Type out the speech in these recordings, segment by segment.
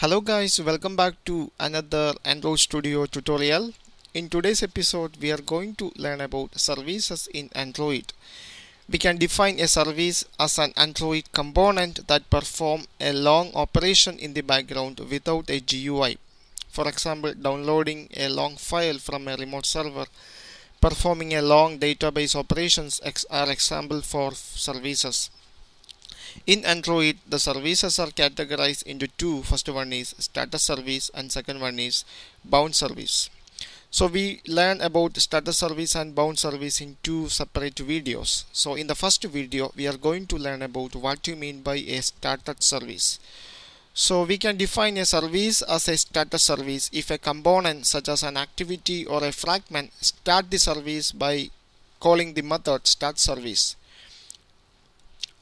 Hello guys, welcome back to another Android Studio tutorial. In today's episode, we are going to learn about services in Android. We can define a service as an Android component that perform a long operation in the background without a GUI. For example, downloading a long file from a remote server, performing a long database operations are example for services. In Android, the services are categorized into two. First one is started service and second one is bound service. So we learn about started service and bound service in two separate videos. So in the first video, we are going to learn about what you mean by a started service. So we can define a service as a started service if a component such as an activity or a fragment start the service by calling the method start service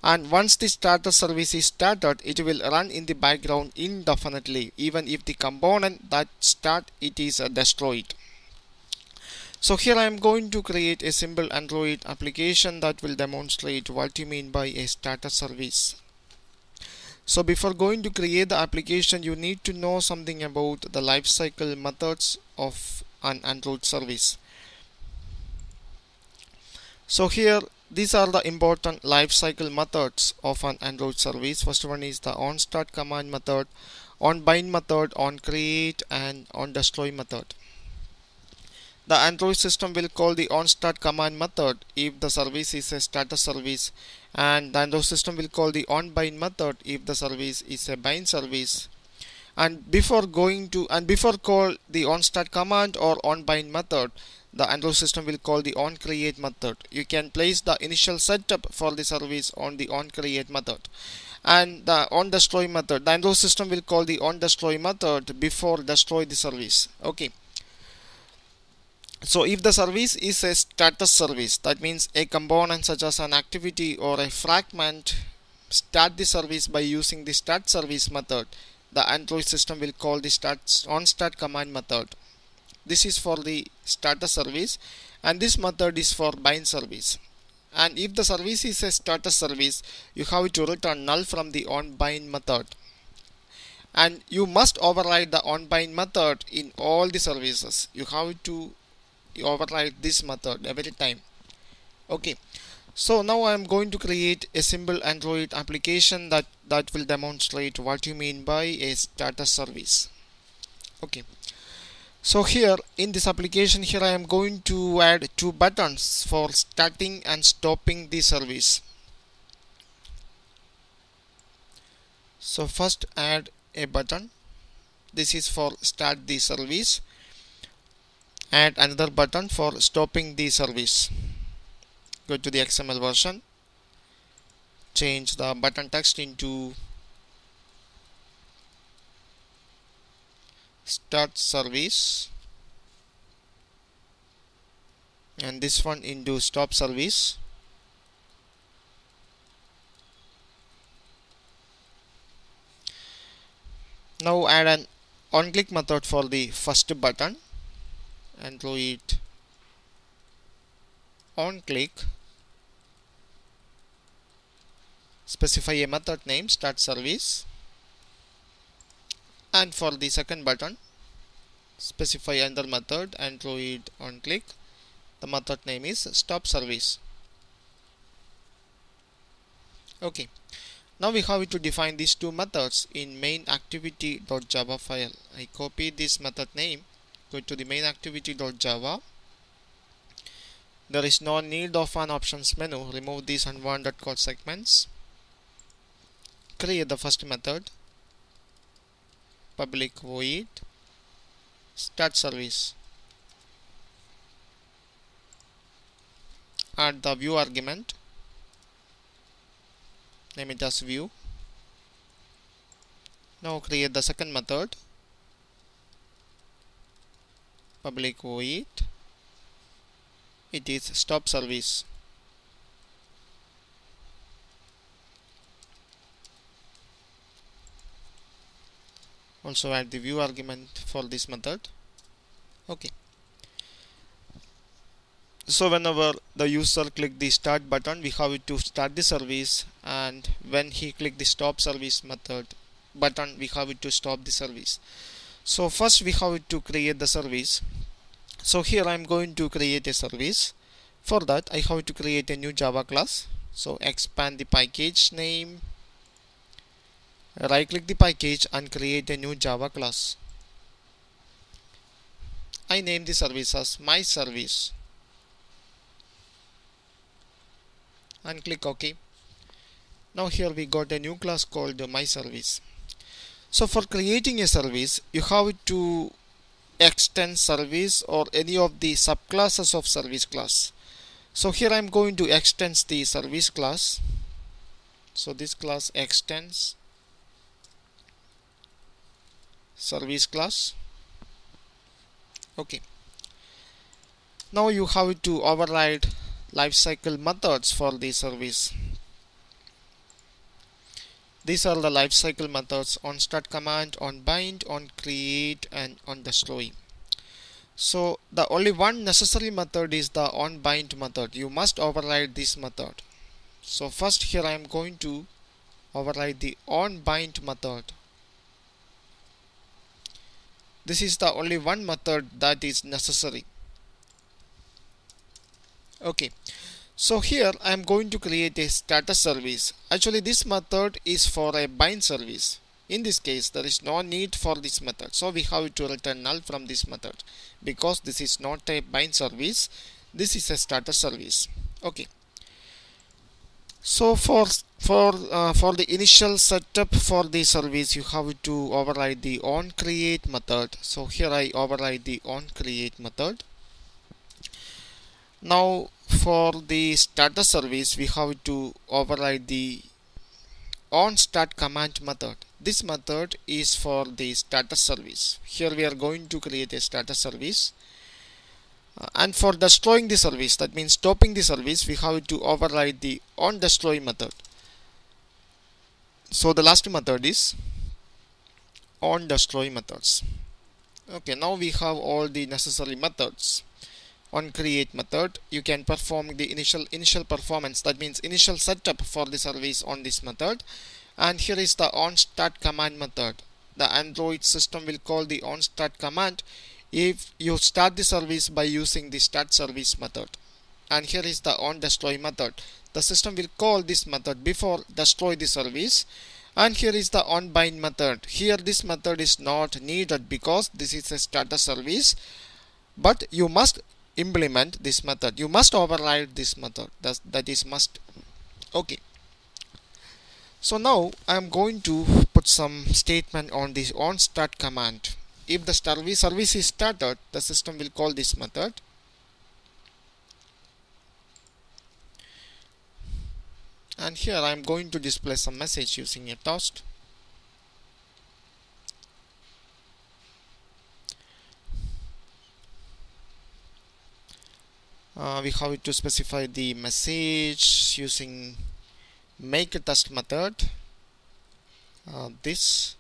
and once the starter service is started it will run in the background indefinitely even if the component that start it is uh, destroyed. So here I am going to create a simple Android application that will demonstrate what you mean by a starter service. So before going to create the application you need to know something about the lifecycle methods of an Android service. So here these are the important lifecycle methods of an Android service. First one is the on start command method, on bind method, on create and on destroy method. The Android system will call the on start command method if the service is a started service and the Android system will call the on bind method if the service is a bind service and before going to and before call the on start command or on bind method the Android system will call the onCreate method. You can place the initial setup for the service on the onCreate method and the onDestroy method. The Android system will call the onDestroy method before destroy the service. Okay. So if the service is a started service, that means a component such as an activity or a fragment start the service by using the start service method. The Android system will call the start on start command method this is for the started service and this method is for bind service. And if the service is a started service you have to return null from the on bind method. And you must override the on bind method in all the services. You have to override this method every time. Okay. So now I am going to create a simple Android application that that will demonstrate what you mean by a started service. Okay so here in this application here I am going to add two buttons for starting and stopping the service. So first add a button. This is for start the service. Add another button for stopping the service. Go to the XML version. Change the button text into start service. And this one into stop service. Now add an on click method for the first button. And do it on click specify a method name start service and for the second button specify another method android on click. The method name is stop service. Okay. Now we have to define these two methods in main activity.java file. I copy this method name go to the main activity.java there is no need of an options menu. Remove these unwanted code segments. Create the first method public void start service. Add the view argument. Name it as view. Now create the second method. Public void it is stop service also add the view argument for this method. Okay. So whenever the user click the start button we have it to start the service. And when he click the stop service method button we have it to stop the service. So first we have to create the service. So here I'm going to create a service. For that I have to create a new Java class. So expand the package name right click the package and create a new Java class. I name the service as my service. And click OK. Now here we got a new class called my service. So for creating a service you have to extend service or any of the subclasses of service class. So here I'm going to extend the service class. So this class extends service class okay now you have to override lifecycle methods for the service these are the lifecycle methods on start command, on bind, on create and on destroy. So the only one necessary method is the on bind method. You must override this method. So first here I am going to override the on bind method. This is the only one method that is necessary. Okay. So here I am going to create a started service. Actually this method is for a bind service. In this case there is no need for this method. So we have to return null from this method because this is not a bind service. This is a started service. Okay. So for for uh, for the initial setup for the service you have to override the on create method. So here I override the on create method. Now for the started service we have to override the on start command method this method is for the started service here we are going to create a started service and for destroying the service that means stopping the service we have to override the on destroy method. So the last method is on destroy methods. Okay now we have all the necessary methods. On create method you can perform the initial initial performance that means initial setup for the service on this method. And here is the on start command method. The android system will call the on start command if you start the service by using the start service method and here is the on destroy method the system will call this method before destroy the service. And here is the on bind method. Here this method is not needed because this is a started service. But you must implement this method. You must override this method. That is must. Okay. So now I am going to put some statement on this on start command if the service service is started the system will call this method. And here I am going to display some message using a toast. Uh, we have to specify the message using make a test method. Uh, this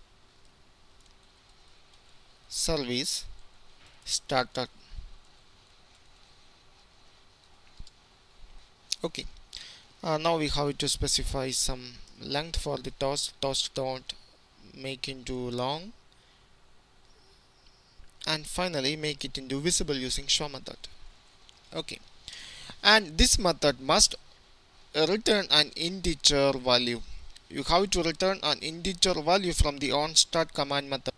service started. Okay. Uh, now we have to specify some length for the toast toast don't make into long. And finally make it into visible using show method. Okay. And this method must return an integer value. You have to return an integer value from the on start command method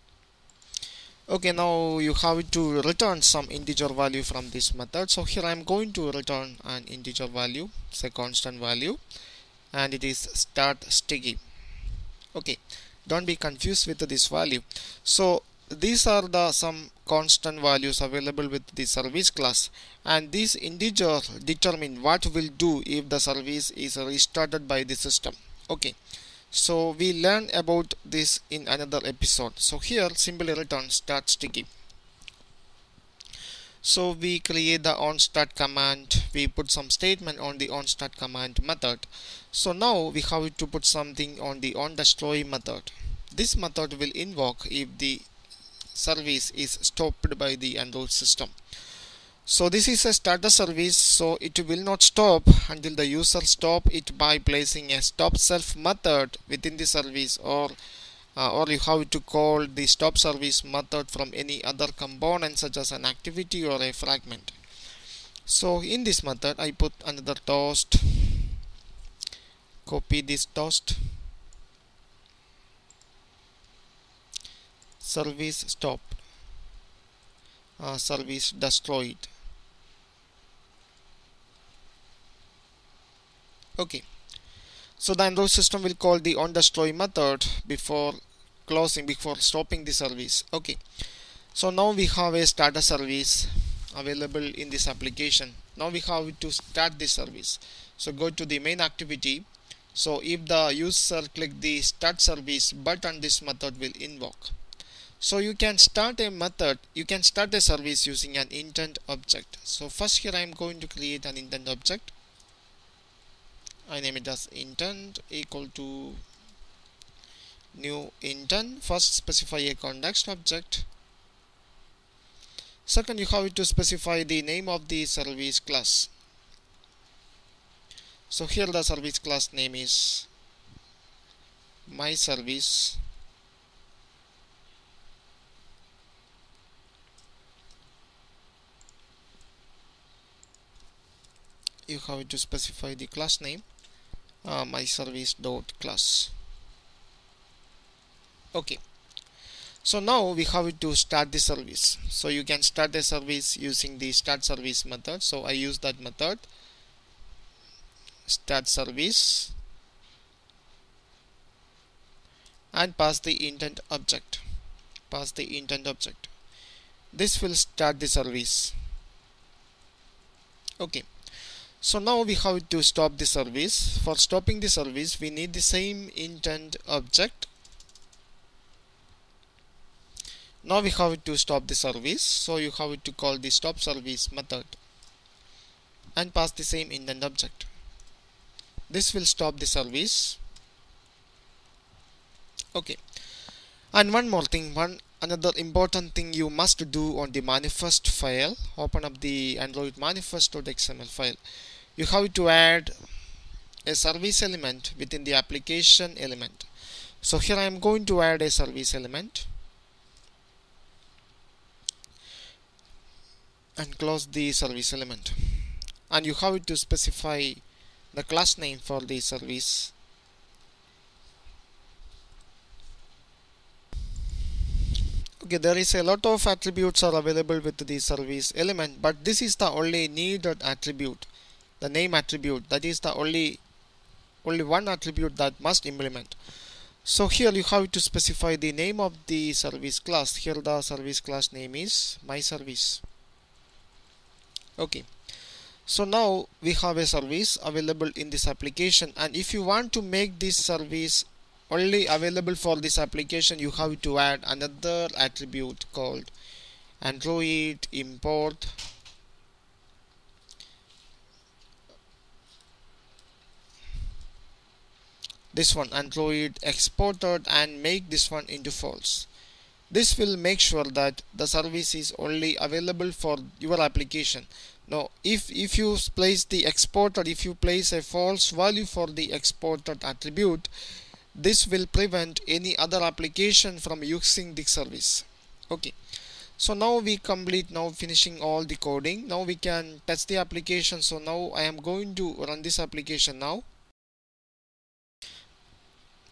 okay now you have to return some integer value from this method. So here I'm going to return an integer value say constant value and it is start sticky. Okay don't be confused with this value. So these are the some constant values available with the service class and these integer determine what will do if the service is restarted by the system. Okay so we learn about this in another episode. So here simply return start sticky. So we create the on start command. We put some statement on the on start command method. So now we have to put something on the on destroy method. This method will invoke if the service is stopped by the Android system. So this is a started service so it will not stop until the user stop it by placing a stop self method within the service or uh, or you have to call the stop service method from any other component such as an activity or a fragment. So in this method I put another toast. Copy this toast. Service stop uh, service destroyed okay. So the Android system will call the on destroy method before closing before stopping the service. Okay. So now we have a starter service available in this application. Now we have to start this service. So go to the main activity. So if the user click the start service button this method will invoke. So you can start a method you can start a service using an intent object. So first here I am going to create an intent object I name it as intent equal to new intent first specify a context object. Second you have to specify the name of the service class. So here the service class name is my service. You have to specify the class name uh, my service dot class. Okay. So now we have to start the service. So you can start the service using the start service method. So I use that method. Start service. And pass the intent object. Pass the intent object. This will start the service. Okay so now we have to stop the service. For stopping the service we need the same intent object. Now we have to stop the service. So you have to call the stop service method and pass the same intent object. This will stop the service. Okay. And one more thing one another important thing you must do on the manifest file. Open up the android manifest.xml file you have to add a service element within the application element. So here I am going to add a service element and close the service element. And you have to specify the class name for the service. Okay there is a lot of attributes are available with the service element but this is the only needed attribute the name attribute that is the only only one attribute that must implement. So here you have to specify the name of the service class. Here the service class name is my service. Okay. So now we have a service available in this application. And if you want to make this service only available for this application you have to add another attribute called android import this one android exported and make this one into false. This will make sure that the service is only available for your application. Now if if you place the exported if you place a false value for the exported attribute this will prevent any other application from using the service. Okay. So now we complete now finishing all the coding. Now we can test the application. So now I am going to run this application now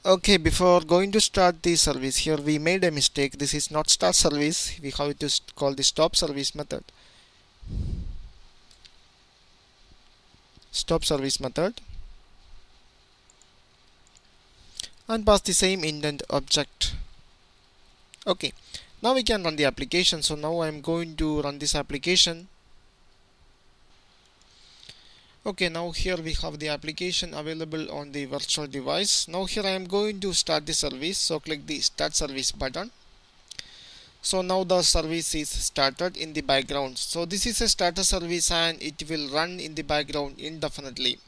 okay before going to start the service here we made a mistake. This is not start service. We have to call the stop service method. Stop service method. And pass the same intent object. Okay now we can run the application. So now I'm going to run this application okay now here we have the application available on the virtual device. Now here I am going to start the service. So click the start service button. So now the service is started in the background. So this is a starter service and it will run in the background indefinitely.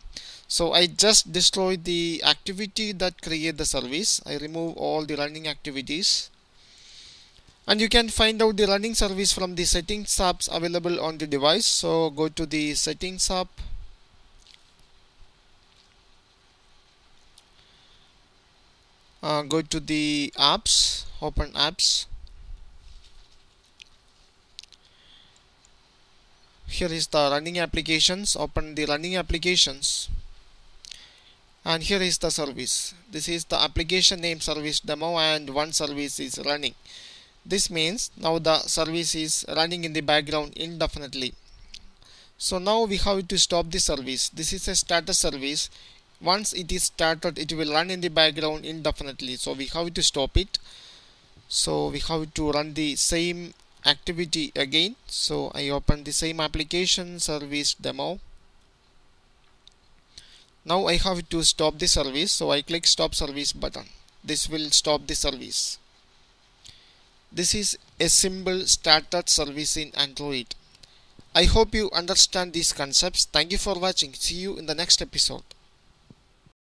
So I just destroy the activity that create the service. I remove all the running activities. And you can find out the running service from the settings apps available on the device. So go to the settings app uh, go to the apps open apps. Here is the running applications. Open the running applications. And here is the service. This is the application name service demo and one service is running. This means now the service is running in the background indefinitely. So now we have to stop the service. This is a started service once it is started it will run in the background indefinitely. So we have to stop it. So we have to run the same activity again. So I open the same application service demo. Now I have to stop the service. So I click stop service button. This will stop the service. This is a simple started service in Android. I hope you understand these concepts. Thank you for watching. See you in the next episode